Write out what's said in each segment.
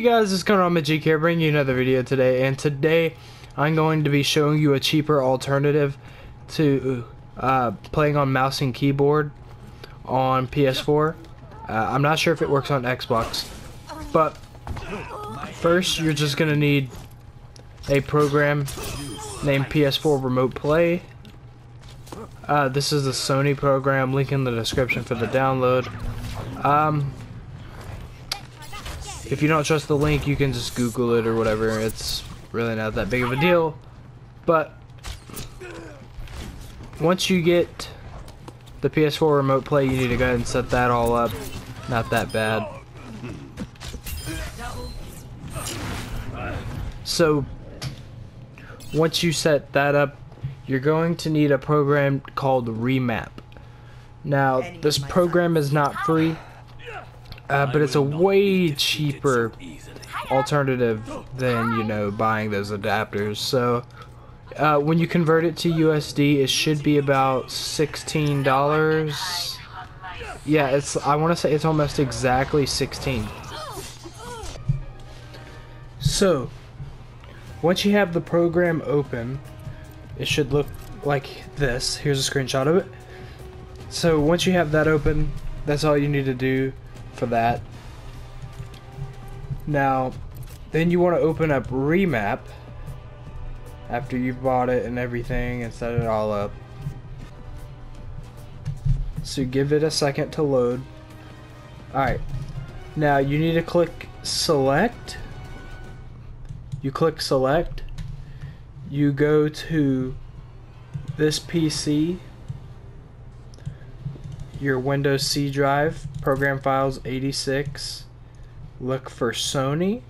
Hey guys, it's Conor Majeek here, bringing you another video today, and today I'm going to be showing you a cheaper alternative to uh, playing on mouse and keyboard on PS4. Uh, I'm not sure if it works on Xbox, but first you're just going to need a program named PS4 Remote Play. Uh, this is the Sony program, link in the description for the download. Um, if you don't trust the link, you can just Google it or whatever. It's really not that big of a deal. But once you get the PS4 remote play, you need to go ahead and set that all up. Not that bad. So once you set that up, you're going to need a program called Remap. Now, this program is not free. Uh, but it's a way cheaper alternative than, you know, buying those adapters. So, uh, when you convert it to USD, it should be about $16. Yeah, it's, I want to say it's almost exactly 16 So, once you have the program open, it should look like this. Here's a screenshot of it. So, once you have that open, that's all you need to do for that. Now, then you want to open up Remap after you've bought it and everything and set it all up. So give it a second to load. Alright, now you need to click select. You click select. You go to this PC your Windows C drive, program files 86, look for Sony,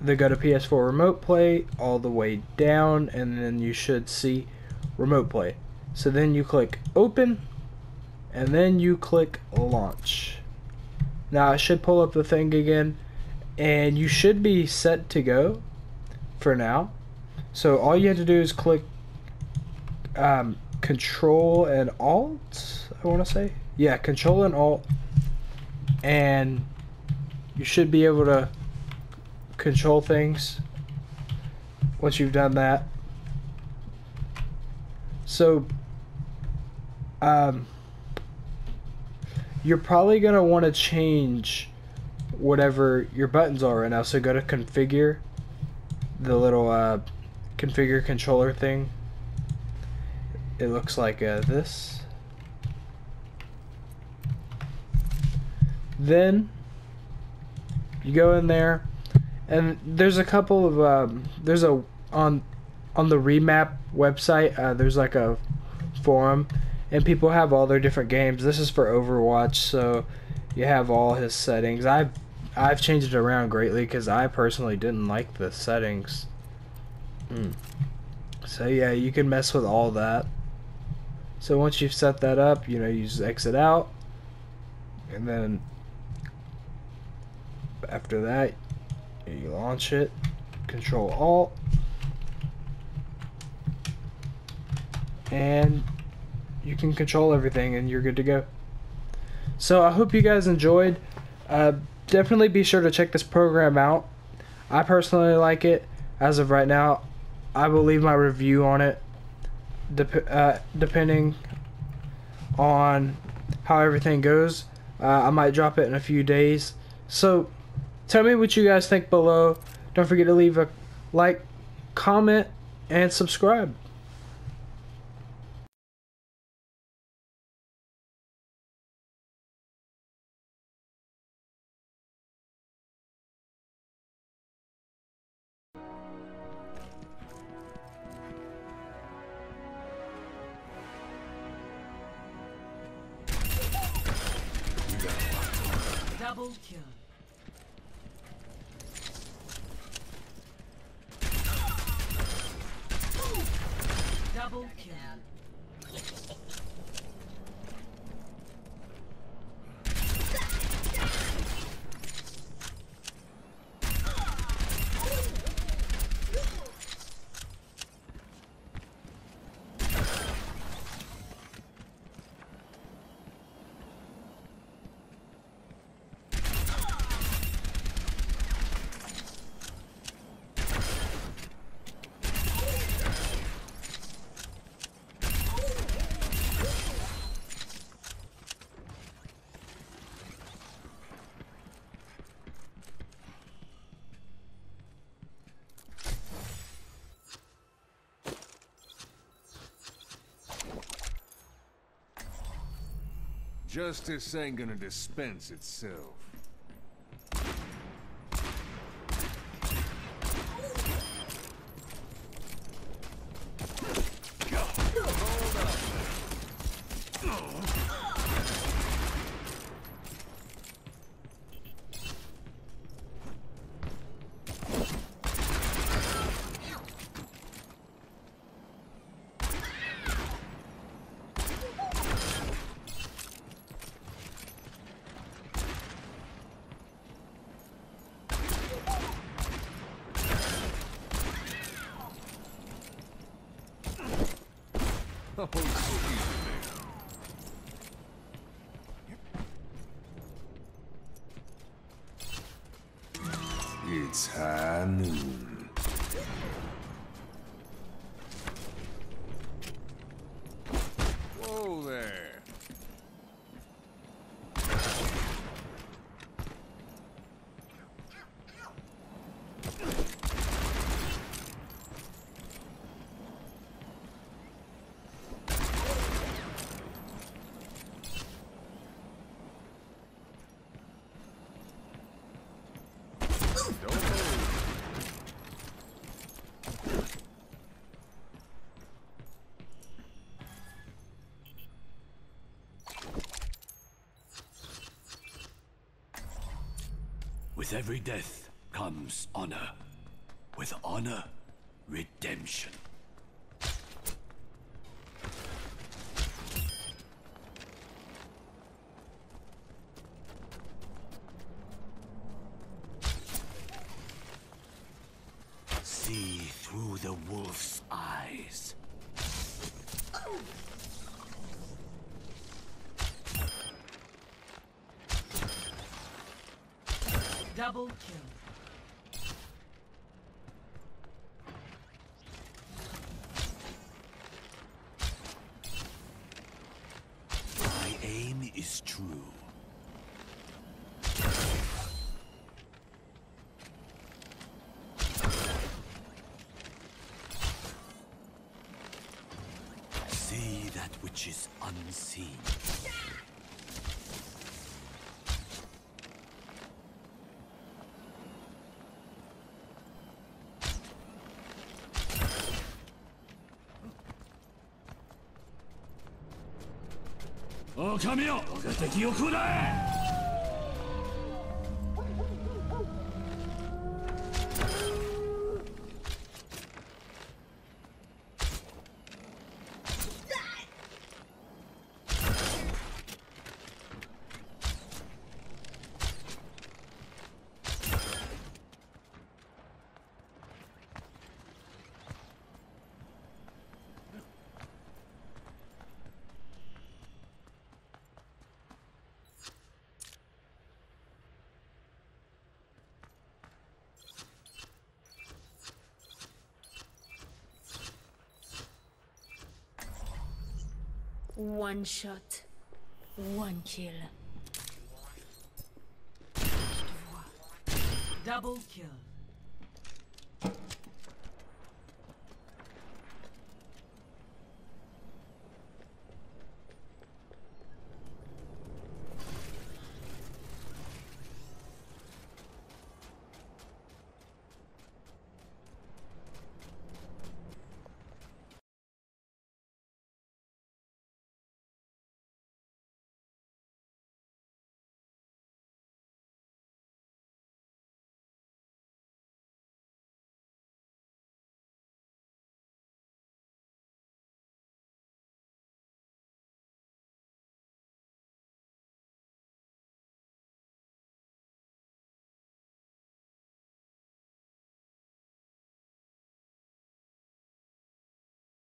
then go to PS4 Remote Play all the way down, and then you should see Remote Play. So then you click Open, and then you click Launch. Now I should pull up the thing again, and you should be set to go for now. So all you have to do is click um, control and alt I want to say yeah control and alt and you should be able to control things once you've done that. So um, you're probably gonna want to change whatever your buttons are right now. So go to configure the little uh, configure controller thing. It looks like uh, this. Then you go in there, and there's a couple of um, there's a on on the remap website. Uh, there's like a forum, and people have all their different games. This is for Overwatch, so you have all his settings. I've I've changed it around greatly because I personally didn't like the settings. Mm. So yeah, you can mess with all that. So once you've set that up, you know, you just exit out. And then after that, you launch it, Control Alt. And you can control everything and you're good to go. So I hope you guys enjoyed. Uh, definitely be sure to check this program out. I personally like it. As of right now, I will leave my review on it dep uh, depending on how everything goes. Uh, I might drop it in a few days. So tell me what you guys think below. Don't forget to leave a like, comment, and subscribe. Double kill. Double Justice ain't gonna dispense itself. It's high noon. Whoa there. With every death comes honor. With honor, redemption. See through the wolf's eyes. Double kill. My aim is true. See that which is unseen. 狼よ我が敵を食らえ One shot, one kill. Double kill.